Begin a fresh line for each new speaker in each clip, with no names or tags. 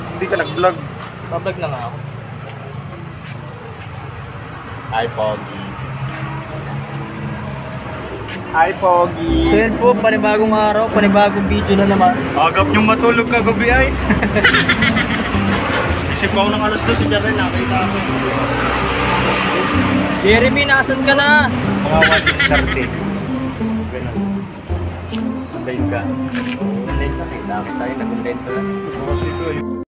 Hindi ka nag-vlog.
Bablog na nga ako.
Hi, Pogi. Hi, Pogi.
So yan po, panibagong araw, panibagong video na naman.
Agap yung matulog ka gabi ay. Isip ko ako ng alas 2 si Jaren, nakita ako.
Jeremy, nasan ka na?
Mga 1.30. Ganun. Online ka. Online ka, kita tayo, nag-online ka lang.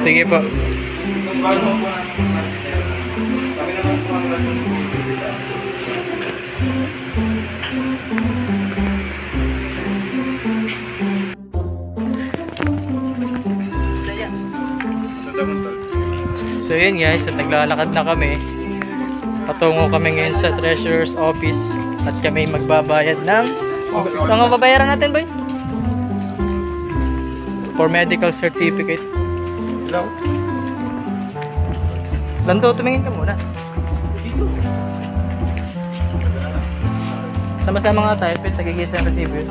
Sige po. So yun guys, at naglalakad na kami. Patungo kami ngayon sa treasurer's office at kami magbabayad ng... Ang babayaran natin boy? For medical certificate.
Hello?
Lando, tumingin ka muna. Sama-sama nga tayo, pwede sa gigis ng receiver.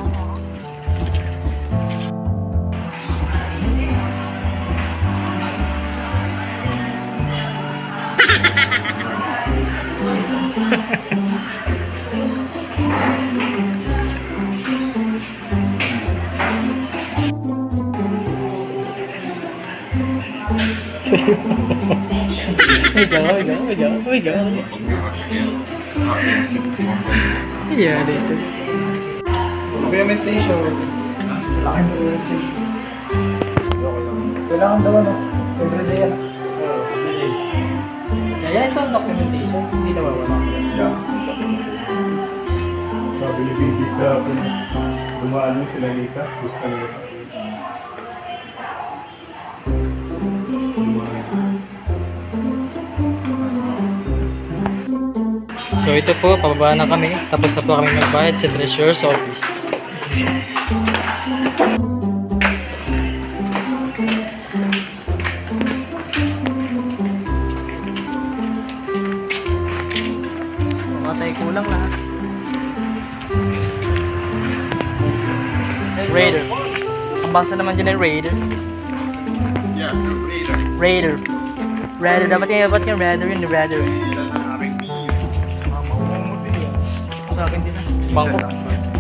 Uy, jangan, jangan, jangan, uy, jangan. Iya, dito.
Implementation. Laking implementation. Kailangan daw ano? Everyday yan.
Kaya ito ang documentation, hindi nawawala.
Yeah. Sabi ni Bibi dumaan mo sila Lika, gusto nila.
So ito po, pababa na kami. Tapos na po kami magbayad sa treasurer's office. Matay kulang lahat. Raider. Ang basa naman dyan ay Raider.
Yeah, later.
Raider. Raider. Dapat yung, dapat yung Raider yun. Raider. 那跟你